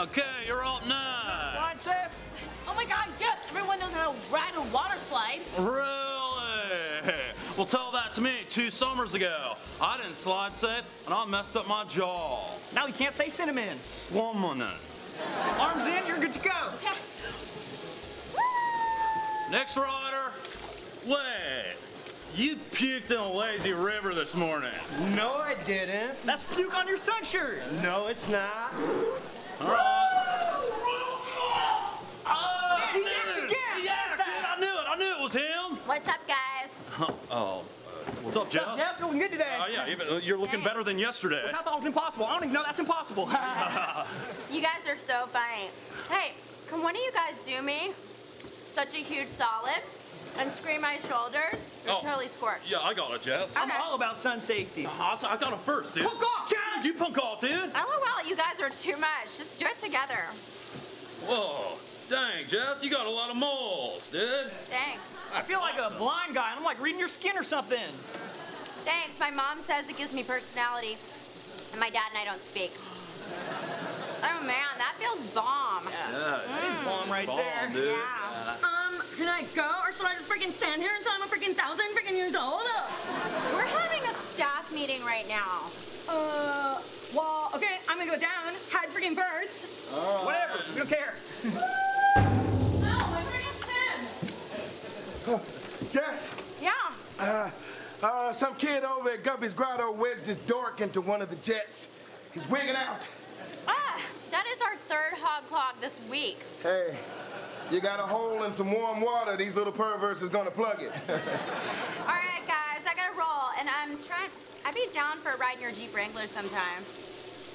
Okay, you're up next. Slide safe. Oh my god, yes! Everyone knows how to ride a water slide. Really? Well, tell that to me two summers ago. I didn't slide safe, and I messed up my jaw. Now you can't say cinnamon. Slumming Arms in, you're good to go. Next rider, Wade. You puked in a lazy river this morning. No, I didn't. That's puke on your sun shirt. No, it's not. All right. Oh, He dude. yacked again. Yeah, dude, I knew it. I knew it was him. What's up, guys? Oh, uh, what's up, Jeff? Jeff, feeling good today. Oh yeah, even, you're looking better than yesterday. I thought it was impossible. I don't even know that's impossible. You guys are so funny. Hey, can one of you guys do me such a huge solid and screen my shoulders? You're Oh. totally scorched. Yeah, I got it, Jess. I'm all about sun safety. I I got it first, dude. Punk off, Jack! You punk off, dude. LOL, you guys are too much. Just do it together. Whoa, dang, Jess, you got a lot of moles, dude. Thanks. I feel like a blind guy, and I'm like reading your skin or something. Thanks. My mom says it gives me personality, and my dad and I don't speak. Oh man, that feels bomb. Yeah, It's bomb right bomb, there. dude. Yeah. Um, can I go or should I just freaking stand here until I'm a freaking thousand freaking years old? We're having a staff meeting right now. Uh, well, okay, I'm gonna go down, head freaking first. Whatever, we don't care. Oh, my freaking chin! Jess, Yeah. uh, uh, some kid over at Guppy's Grotto wedged his dork into one of the jets. He's wigging out. Ah, that is our third hog clog this week. Hey, you got a hole in some warm water, these little perverts is gonna plug it. All right, guys, I gotta roll, and I'm trying. I'd be down for riding your Jeep Wrangler sometime.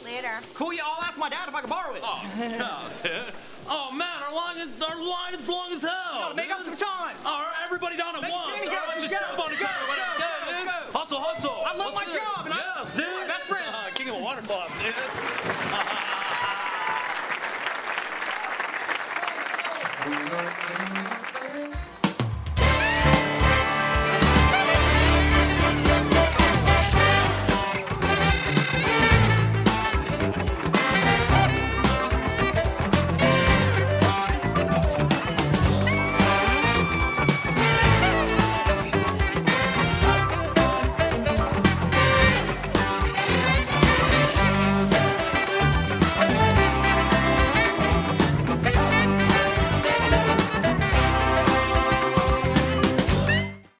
Later. Cool, yeah, I'll ask my dad if I can borrow it. Oh, yeah, dude. Oh man, our line is our line is long as hell. Gotta make up dude. some time. All right, everybody down at Make once. Kenny All just go, jump on the go, car. go, Whatever. go, Go, dude. go. Hustle, hustle. I love Let's my it. job, and I- yes, dude. my best friend. Uh, king of the water clubs, dude.